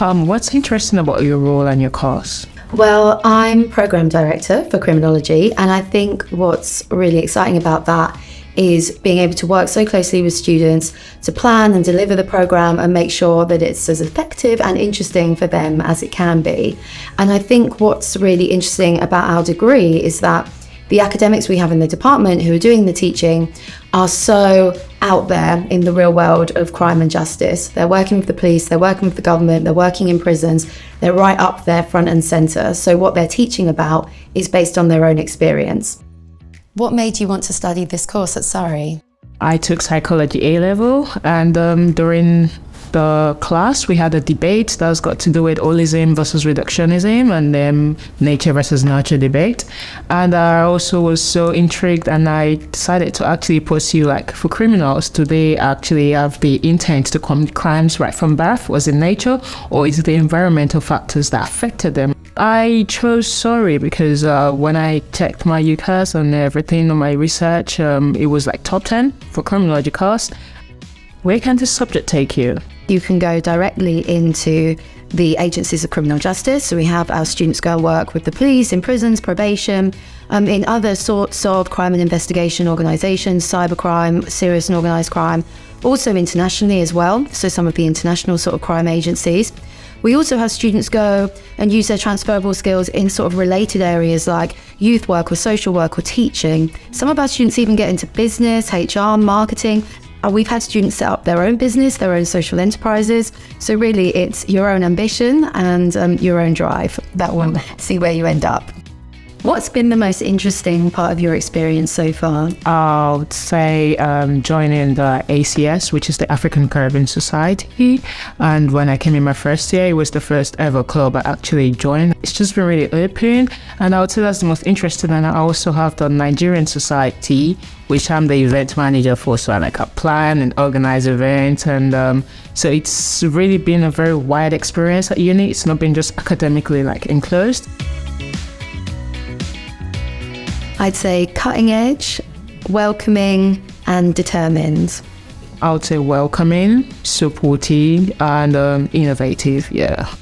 Um, what's interesting about your role and your course? Well, I'm program director for criminology, and I think what's really exciting about that is being able to work so closely with students to plan and deliver the program and make sure that it's as effective and interesting for them as it can be. And I think what's really interesting about our degree is that the academics we have in the department who are doing the teaching are so out there in the real world of crime and justice. They're working with the police, they're working with the government, they're working in prisons, they're right up there front and centre. So, what they're teaching about is based on their own experience. What made you want to study this course at Surrey? I took psychology A level, and um, during the class, we had a debate that's got to do with holism versus reductionism and then nature versus nurture debate. And I also was so intrigued and I decided to actually pursue like for criminals, do they actually have the intent to commit crimes right from birth? Was it nature or is it the environmental factors that affected them? I chose Surrey because uh, when I checked my UCAS and everything on my research, um, it was like top 10 for criminology course. Where can this subject take you? You can go directly into the agencies of criminal justice. So we have our students go work with the police in prisons, probation, um, in other sorts of crime and investigation organisations, cybercrime, serious and organised crime, also internationally as well. So some of the international sort of crime agencies. We also have students go and use their transferable skills in sort of related areas like youth work or social work or teaching. Some of our students even get into business, HR, marketing, uh, we've had students set up their own business, their own social enterprises. So really, it's your own ambition and um, your own drive that will see where you end up. What's been the most interesting part of your experience so far? I would say um, joining the ACS, which is the African Caribbean Society. And when I came in my first year, it was the first ever club I actually joined. It's just been really open. And I would say that's the most interesting. And I also have the Nigerian Society, which I'm the event manager for. So I like plan and organize events. And um, so it's really been a very wide experience at uni. It's not been just academically like enclosed. I'd say cutting edge, welcoming, and determined. I would say welcoming, supportive, and um, innovative. Yeah.